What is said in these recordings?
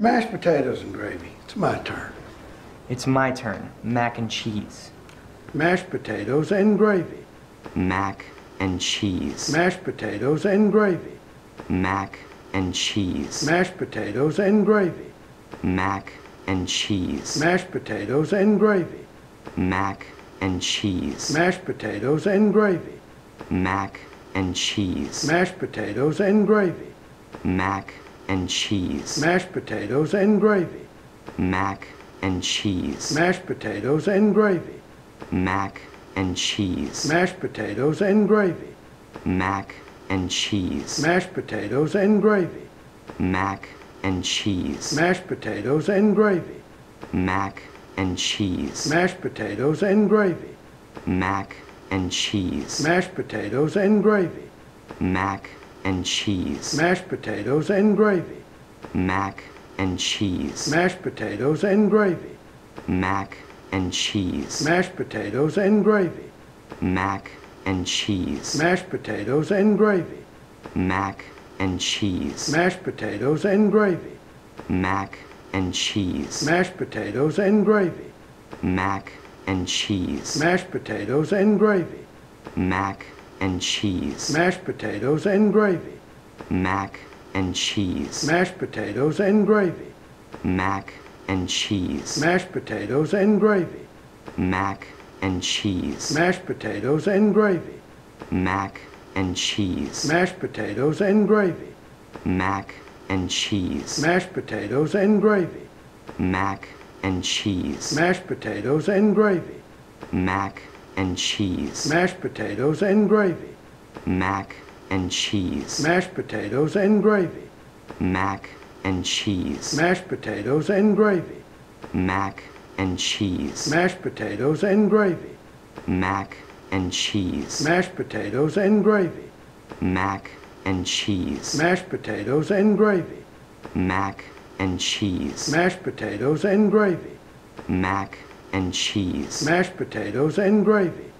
Mashed potatoes and gravy. It's my turn. It's my turn. Mac and cheese. Mashed potatoes and gravy. Mac and cheese. Mashed potatoes and gravy. Mac and cheese. Mashed potatoes and gravy. Mac and cheese. Mashed potatoes and gravy. Mac and cheese. Mashed potatoes and gravy. Mac and cheese. Mashed potatoes and gravy. Mac and cheese. Mashed potatoes and gravy. Mac and cheese. Mashed potatoes and gravy. Mac and cheese. Mashed potatoes and gravy. Mac and cheese. Mashed potatoes and gravy. Mac and cheese. Mashed potatoes and gravy. Mac and cheese. Mashed potatoes and gravy. Mac and cheese. Mashed potatoes and gravy. Mac and cheese. Mashed potatoes and gravy. Mac and cheese. Mashed potatoes and gravy. Mac and cheese. Mashed potatoes and gravy. Mac and cheese. Mashed potatoes and gravy. Mac and cheese. Mashed potatoes and gravy. Mac and cheese. Mashed potatoes and gravy. Mac and cheese. Mashed potatoes and gravy. Mac and cheese. Mashed potatoes and gravy. Mac and cheese. Mashed potatoes and gravy. Mac and cheese. Mashed potatoes and gravy. Mac and cheese. Mashed potatoes and gravy. Mac and cheese. Mashed potatoes and gravy. Mac and cheese. Mashed potatoes and gravy. Mac and cheese. Mashed potatoes and gravy. Mac and cheese. Mashed potatoes and gravy. Mac and cheese. Mashed potatoes and gravy. Mac and cheese. Mashed potatoes and gravy. Mac and cheese. Mashed potatoes and gravy. Mac and cheese. Mashed potatoes and gravy. Mac and cheese. Mashed potatoes and gravy. Mac and cheese. Mashed potatoes and gravy. Mac and cheese. Mashed potatoes and gravy.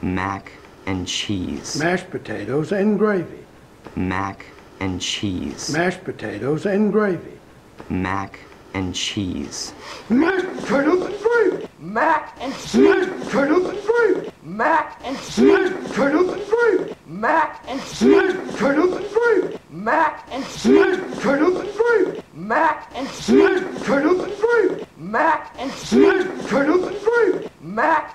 Mac and cheese. Mashed potatoes and gravy. Mac and cheese. Mashed potatoes and gravy. Mac and cheese. Mashed potatoes and gravy. Mac and cheese. Mashed potatoes and gravy. Mac and Mashed potatoes and gravy. Mac and Mashed potatoes and gravy. Mac and Mashed potatoes and gravy. Mac and Mashed potatoes and gravy. Mac and Mashed potatoes and gravy.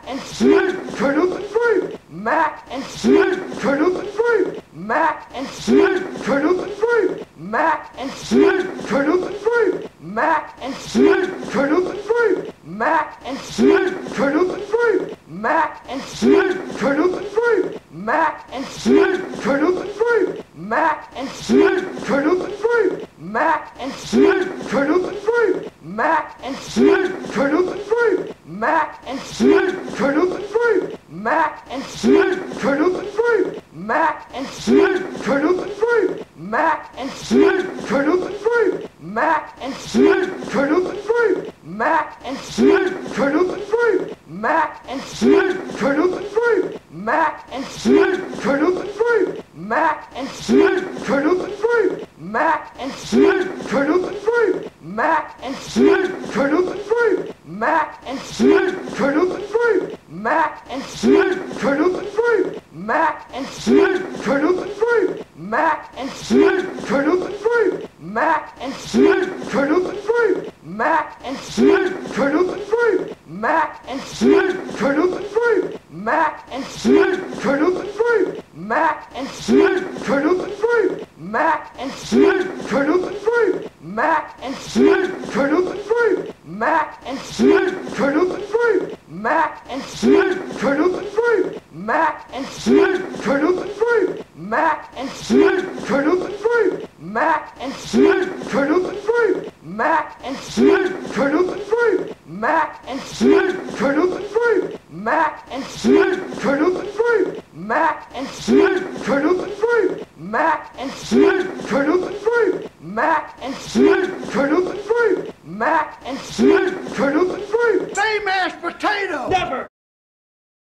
And Mashed potatoes and gravy. Mac and Mashed potatoes and gravy. Mac and Mashed potatoes and gravy. Mac and Mashed potatoes and gravy. Mac and Mashed potatoes and gravy. Mac and Mashed potatoes and gravy. Mac and Mashed potatoes and gravy. Mac and Mashed potatoes and gravy. Mac and Mashed potatoes and gravy. Mac and Mashed potatoes and gravy. Mac and Mashed potatoes and gravy. Mac and Mashed potatoes and gravy. Mac and Mashed potatoes and gravy. Mac and Mashed potatoes and gravy. Mac and Mashed potatoes and gravy. Mac and Mashed potatoes and gravy. Mac and Mashed potatoes and gravy. Mac and Mashed potatoes and gravy. Mac and Mashed potatoes and gravy. Mac and Mashed potatoes and gravy. Mac and Mashed potatoes and gravy. Mac and Mashed potatoes and gravy. Mac and Mashed potatoes and gravy. Mac and Mashed potatoes and gravy. Mac and Mashed potatoes and gravy. Mac and Mashed potatoes and gravy. Mac and Mashed potatoes and gravy. Mac and Mashed potatoes and gravy. Mac and Mashed potatoes and gravy. Mac and Mashed potatoes and gravy. Mac and Mashed potatoes and gravy. Mac and Mashed potatoes and gravy. Mac and Mashed potatoes and gravy. Mac and Mashed potatoes and gravy. Mac and Mashed potatoes and gravy. Mac and Mashed potatoes and gravy. Mac and Mashed potatoes and gravy. Mac and Mashed potatoes and gravy. Mac and Mashed potatoes and gravy. Mac and Mashed potatoes and gravy. Mac and Mashed potatoes and gravy. Mac and Mashed potatoes and gravy. Mac and Mashed potatoes and gravy. Mac and cheese. Turn up and free. Mac and cheese. Turn up and free. Same mashed potato. Never.